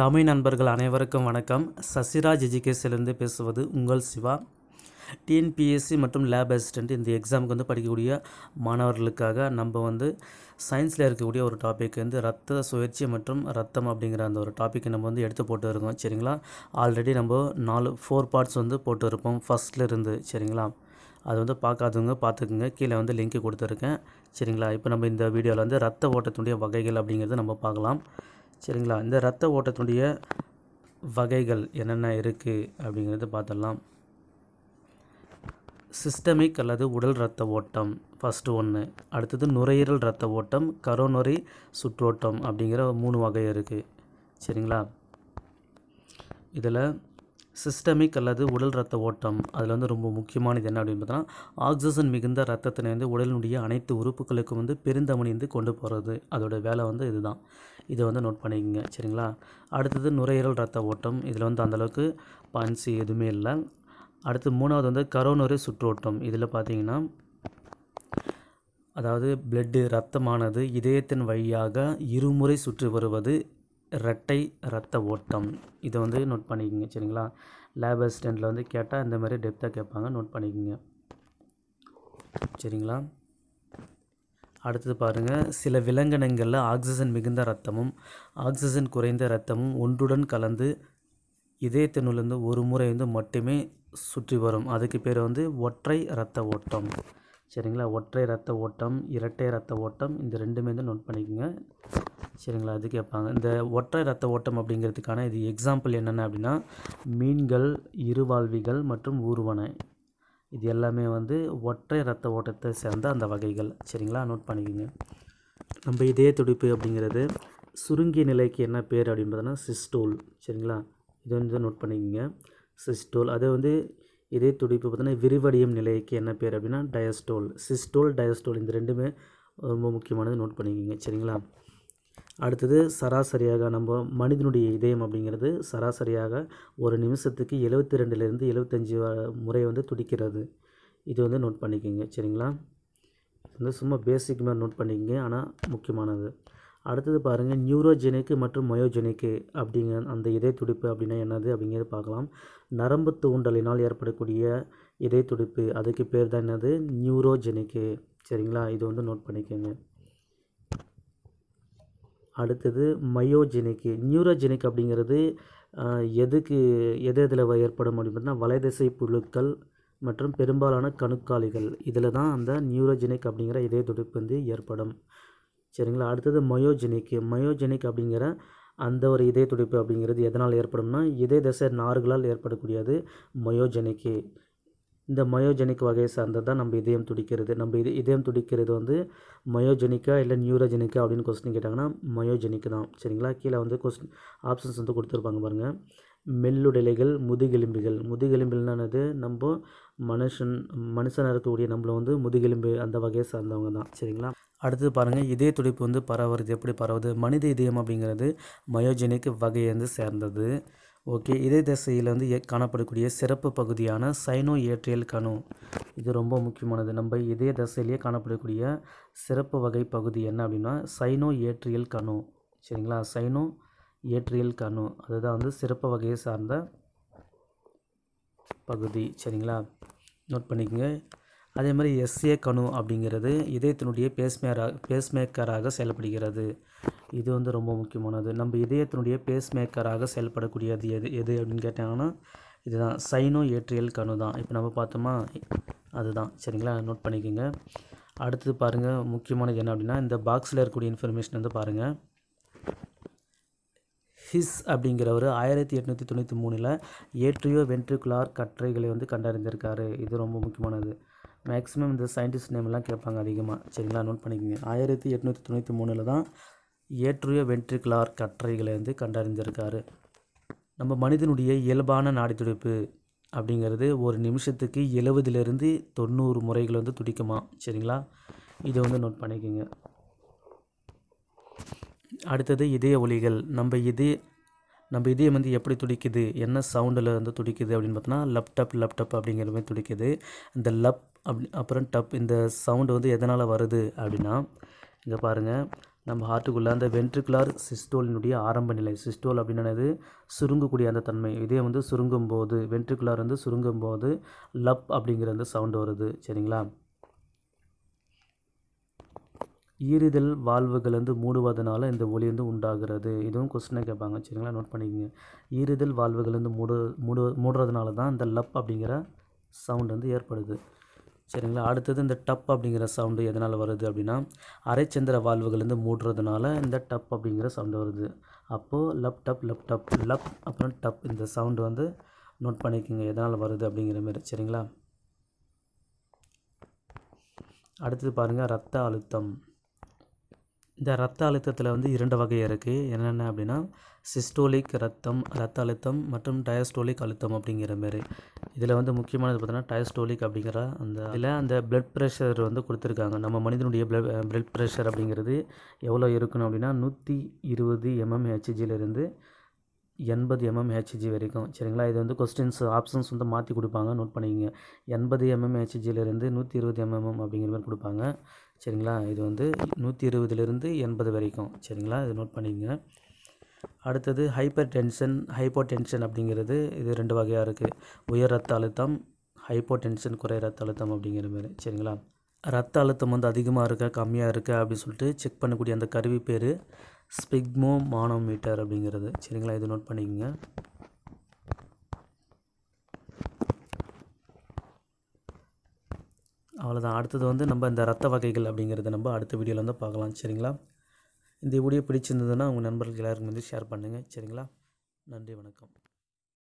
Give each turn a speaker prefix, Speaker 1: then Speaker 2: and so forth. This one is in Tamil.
Speaker 1: தமிழ் நண்பர்கள் அனைவருக்கும் வணக்கம். சசிராஜ் எஜுகேஷன்லேருந்து பேசுவது உங்கள் சிவா. டிஎன்பிஎஸ்சி மற்றும் லேப் அசிஸ்டண்ட் இந்த எக்ஸாமுக்கு வந்து படிக்கக்கூடிய மாணவர்களுக்காக நம்ம வந்து சயின்ஸில் இருக்கக்கூடிய ஒரு டாபிக் வந்து ரத்த சுயற்சி மற்றும் ரத்தம் அப்படிங்கிற அந்த ஒரு டாப்பிக்கை நம்ம வந்து எடுத்து போட்டு இருக்கோம். சரிங்களா? ஆல்ரெடி நம்ம நாலு ஃபோர் பார்ட்ஸ் வந்து போட்டு இருப்போம். ஃபஸ்ட்டில் இருந்து சரிங்களா? அது வந்து பார்க்காதவங்க பார்த்துக்குங்க. கீழே வந்து லிங்க் கொடுத்துருக்கேன். சரிங்களா? இப்போ நம்ம இந்த வீடியோவில் வந்து ரத்த ஓட்டத்தினுடைய வகைகள் அப்படிங்கிறத நம்ம பார்க்கலாம். சரிங்களா? இந்த ரத்த ஓட்டத்தினுடைய வகைகள் என்னென்ன இருக்குது அப்படிங்கிறத பார்த்துடலாம். சிஸ்டமிக் அல்லது உடல் இரத்த ஓட்டம் ஃபஸ்ட்டு ஒன்று அடுத்தது நுரையீரல் இரத்த ஓட்டம் கரோனரி சுற்றோட்டம் அப்படிங்கிற மூணு வகை இருக்குது சரிங்களா? இதில் சிஸ்டமிக் அல்லது உடல் ரத்த ஓட்டம். அதில் வந்து ரொம்ப முக்கியமானது என்ன அப்படின்னு பார்த்தோன்னா ஆக்சிஜன் மிகுந்த ரத்தத்தினை வந்து உடலினுடைய அனைத்து உறுப்புகளுக்கும் வந்து பெருந்தமனி வந்து கொண்டு போகிறது அதோட வேலை வந்து இதுதான். இதை வந்து நோட் பண்ணிக்கோங்க. சரிங்களா? அடுத்தது நுரையீரல் ரத்த ஓட்டம். இதில் வந்து அந்தளவுக்கு பன்சி எதுவுமே இல்லை. அடுத்து மூணாவது வந்து கரோனரி சுற்றோட்டம். இதில் பார்த்தீங்கன்னா அதாவது பிளட்டு ரத்தமானது இதயத்தின் வழியாக இருமுறை சுற்றி வருவது இரட்டை இரத்த ஓட்டம். இதை வந்து நோட் பண்ணிக்கோங்க சரிங்களா? லேப் அசிஸ்டண்ட்டில் வந்து கேட்டால் இந்த மாதிரி டெப்த்தாக கேட்பாங்க நோட் பண்ணிக்கோங்க. சரிங்களா? அடுத்தது பாருங்கள் சில விலங்கினங்களில் ஆக்சிஜன் மிகுந்த ரத்தமும் ஆக்சிஜன் குறைந்த ரத்தமும் ஒன்றுடன் கலந்து இதயத்தினுள்ளேருந்து ஒரு முறை வந்து மட்டுமே சுற்றி வரும். அதுக்கு பேர் வந்து ஒற்றை இரத்த ஓட்டம். சரிங்களா? ஒற்றை ரத்த ஓட்டம் இரட்டை ரத்த ஓட்டம் இந்த ரெண்டுமே வந்து நோட் பண்ணிக்கோங்க. சரிங்களா? அது கேட்பாங்க. இந்த ஒற்றை ரத்த ஓட்டம் அப்படிங்கிறதுக்கான இது எக்ஸாம்பிள் என்னென்ன அப்படின்னா மீன்கள் இருவாழ்விகள் மற்றும் ஊர்வனை. இது எல்லாமே வந்து ஒற்றை ரத்த ஓட்டத்தை சேர்ந்த அந்த வகைகள். சரிங்களா? நோட் பண்ணிக்கோங்க. நம்ம இதய துடிப்பு அப்படிங்கிறது சுருங்கிய நிலைக்கு என்ன பேர் அப்படின்னு பார்த்தோன்னா சிஸ்டோல். சரிங்களா? இது வந்து நோட் பண்ணிக்கோங்க. சிஸ்டோல். அது வந்து இதே துடிப்பு பார்த்தீங்கன்னா விரிவடையும் நிலைக்கு என்ன பேர் அப்படின்னா டயஸ்டோல் சிஸ்டோல் டயஸ்டோல் இந்த ரெண்டுமே ரொம்ப முக்கியமானது நோட் பண்ணிக்கோங்க. சரிங்களா? அடுத்தது சராசரியாக நம்ம மனிதனுடைய இதயம் அப்படிங்கிறது சராசரியாக ஒரு நிமிஷத்துக்கு எழுபத்தி ரெண்டுலேருந்து எழுபத்தஞ்சி முறை வந்து துடிக்கிறது. இது வந்து நோட் பண்ணிக்கோங்க. சரிங்களா? இது வந்து சும்மா பேசிக் மாதிரி நோட் பண்ணிக்கோங்க. ஆனால் முக்கியமானது. அடுத்தது பாருங்கள் நியூரோஜெனிக்கு மற்றும் மயோஜெனிக்கு அப்படிங்கிற அந்த இதய துடிப்பு அப்படின்னா என்னது அப்படிங்கிறது பார்க்கலாம். நரம்பு தூண்டலினால் ஏற்படக்கூடிய இதய துடிப்பு அதுக்கு பேர் தான் என்னது? நியூரோஜெனிக்கு சரிங்களா? இது வந்து நோட் பண்ணிக்கோங்க. அடுத்தது மயோஜெனிக்கு நியூரோஜெனிக் அப்படிங்கிறது எதுக்கு எது எதில் ஏற்படும் அப்படின்னு பார்த்தீங்கன்னா வலைதிசை புழுக்கள் மற்றும் பெரும்பாலான கணுக்காலிகள். இதில் தான் அந்த நியூரோஜெனிக் அப்படிங்கிற இதய துடிப்பு வந்து ஏற்படும். சரிங்களா? அடுத்தது மயோஜெனிக். மயோஜெனிக் அப்படிங்கிற அந்த ஒரு இதய துடிப்பு அப்படிங்கிறது எதனால் ஏற்படும்னா இதய தசை நார்களால் ஏற்படக்கூடியது மயோஜெனிக்கு இந்த மயோஜெனிக் வகையை சார்ந்தது தான் நம்ம இதயம் துடிக்கிறது. நம்ம இது இதயம் துடிக்கிறது வந்து மயோஜெனிக்கா இல்லை நியூரோஜெனிக்கா அப்படின்னு கொஸ்டின் கேட்டாங்கன்னா மயோஜெனிக் தான். சரிங்களா? கீழே வந்து கொஸ்டின் ஆப்ஷன்ஸ் வந்து கொடுத்துருப்பாங்க பாருங்கள் மெல்லுடலைகள் முதுகெலும்புகள். முதுகெலும்புனானது நம்ம மனுஷன் மனுஷனாக இருக்கக்கூடிய நம்மளை வந்து முதுகெலும்பு அந்த வகையை சார்ந்தவங்க தான். சரிங்களா? அடுத்தது பாருங்கள் இதய துடிப்பு வந்து பரவுறது எப்படி பரவுது? மனித இதயம் அப்படிங்கிறது மயோஜெனிக் வகையை வந்து சேர்ந்தது. ஓகே இதய தசையில் வந்து காணப்படக்கூடிய சிறப்பு பகுதியான சைனோ ஏற்றியல் கணு. இது ரொம்ப முக்கியமானது. நம்ம இதய தசையிலேயே காணப்படக்கூடிய சிறப்பு வகை பகுதி என்ன அப்படின்னா சைனோ ஏற்றியல் கணு. சரிங்களா? சைனோ ஏற்றியல் கணு. அதுதான் வந்து சிறப்பு வகையை சார்ந்த பகுதி. சரிங்களா? நோட் பண்ணிக்கோங்க. அதே மாதிரி எஸ்ஏ கணு அப்படிங்கிறது இதயத்தினுடைய பேஸ்மேராக பேஸ்மேக்கராக செயல்படுகிறது. இது வந்து ரொம்ப முக்கியமானது. நம்ம இதயத்தினுடைய பேஸ்மேக்கராக செயல்படக்கூடியது எது எது அப்படின்னு கேட்டாங்கன்னா இதுதான். சைனோ ஏற்றியல் கணு தான். இப்போ நம்ம பார்த்தோமா அதுதான். சரிங்களா? நோட் பண்ணிக்கோங்க. அடுத்தது பாருங்கள் முக்கியமானது என்ன அப்படின்னா இந்த பாக்ஸில் இருக்கக்கூடிய இன்ஃபர்மேஷன் வந்து பாருங்கள் ஹிஸ் அப்படிங்கிறவர் ஆயிரத்தி எட்நூற்றி தொண்ணூற்றி மூணில் ஏட்ரியோ வென்ட்ரிகுலார் கற்றைகளை வந்து கண்டறிந்திருக்காரு. இது ரொம்ப முக்கியமானது. மேக்ஸிமம் இந்த சயின்டிஸ்ட் நேம்லாம் கேட்பாங்க அதிகமாக சரிங்களா? நோட் பண்ணிக்கோங்க. ஆயிரத்தி எட்நூற்றி தொண்ணூற்றி மூணில் தான் ஏற்றுய வென்ட்ரிகுலார் கற்றைகளை வந்து கண்டறிந்திருக்காரு. நம்ம மனிதனுடைய இயல்பான நாடி துடிப்பு அப்படிங்கிறது ஒரு நிமிஷத்துக்கு எழுபதுலேருந்து தொண்ணூறு முறைகள் வந்து துடிக்குமா? சரிங்களா? இதை வந்து நோட் பண்ணிக்கோங்க. அடுத்தது இதய ஒலிகள். நம்ம இதய நம்ம இதயம் வந்து எப்படி துடிக்குது? என்ன சவுண்டில் வந்து துடிக்குது அப்படின்னு பார்த்தோன்னா லப்டப் லப்டப் அப்படிங்கிற மாதிரி துடிக்குது. இந்த லப் அப்படி அப்புறம் டப் இந்த சவுண்டு வந்து எதனால் வருது அப்படின்னா இங்கே பாருங்கள் நம்ம ஹார்ட்டுக்குள்ளே அந்த வென்ட்ரிகுலார் சிஸ்டோலினுடைய ஆரம்ப நிலை சிஸ்டோல் அப்படின்னது சுருங்கக்கூடிய அந்த தன்மை. இதே வந்து சுருங்கும் போது வென்ட்ரிகுலார் வந்து சுருங்கும் போது லப் அப்படிங்கிற அந்த சவுண்டு வருது. சரிங்களா? ஈரிதழ் வால்வுகள் வந்து மூடுவதனால இந்த ஒலி வந்து உண்டாகிறது. இதுவும் கொஸ்டினை கேட்பாங்க. சரிங்களா? நோட் பண்ணிக்கோங்க. ஈரிதழ் வால்வுகள் வந்து மூடு மூடு மூடுறதுனால தான் இந்த லப் அப்படிங்கிற சவுண்ட் வந்து ஏற்படுது. சரிங்களா? அடுத்தது இந்த டப் அப்படிங்கிற சவுண்டு எதனால் வருது அப்படின்னா அரைச்சந்திர வால்வுகள் வந்து மூடுறதுனால இந்த டப் அப்படிங்கிற சவுண்டு வருது. அப்போது லப் டப் லப் டப் லப் அப்புறம் டப் இந்த சவுண்டு வந்து நோட் பண்ணிக்கோங்க எதனால் வருது அப்படிங்கிற மாதிரி சரிங்களா? அடுத்தது பாருங்கள் ரத்த அழுத்தம். இந்த ரத்த அழுத்தத்தில் வந்து இரண்டு வகை இருக்குது என்னென்ன அப்படின்னா சிஸ்டோலிக் ரத்தம் ரத்த அழுத்தம் மற்றும் டயஸ்டோலிக் அழுத்தம் அப்படிங்கிற மாரி. இதில் வந்து முக்கியமானது பார்த்தீங்கன்னா டயஸ்டோலிக் அப்படிங்கிற அந்த இதில் அந்த பிளட் ப்ரெஷர் வந்து கொடுத்துருக்காங்க. நம்ம மனிதனுடைய பிளட் பிளட் ப்ரெஷர் அப்படிங்கிறது எவ்வளோ இருக்கணும் அப்படின்னா நூற்றி இருபது எம்எம்ஏஹெச்ஜிலேருந்து எண்பது எம்எம் ஹெச்ஜி வரைக்கும். சரிங்களா? இது வந்து கொஸ்டின்ஸ் ஆப்ஷன்ஸ் வந்து மாற்றி கொடுப்பாங்க. நோட் பண்ணிக்கோங்க. எண்பது எம்எம் ஹெச்ஜிலேருந்து நூற்றி இருபது எம்எம் அப்படிங்கிற மாதிரி கொடுப்பாங்க. சரிங்களா? இது வந்து நூற்றி இருபதுலேருந்து எண்பது வரைக்கும். சரிங்களா? இது நோட் பண்ணிக்கங்க. அடுத்தது ஹைப்பர் டென்ஷன் ஹைப்போ டென்ஷன் அப்படிங்கிறது இது ரெண்டு வகையாக இருக்குது உயர் ரத்த அழுத்தம் ஹைப்போ டென்ஷன் குறை ரத்த அழுத்தம் அப்படிங்கிற மாதிரி. சரிங்களா? ரத்த அழுத்தம் வந்து அதிகமாக இருக்கா கம்மியாக இருக்கா அப்படின்னு சொல்லிட்டு செக் பண்ணக்கூடிய அந்த கருவி பேர் ஸ்பிக்மோ மானோமீட்டர் அப்படிங்கிறது. சரிங்களா? இது நோட் பண்ணிக்கோங்க. அவ்வளோதான் அடுத்தது வந்து நம்ம இந்த ரத்த வகைகள் அப்படிங்கிறத நம்ம அடுத்த வீடியோவில் வந்து பார்க்கலாம். சரிங்களா? இந்த வீடியோ பிடிச்சிருந்ததுன்னா உங்கள் நண்பர்களுக்கு எல்லாருக்கும் வந்து ஷேர் பண்ணுங்கள் சரிங்களா? நன்றி வணக்கம்.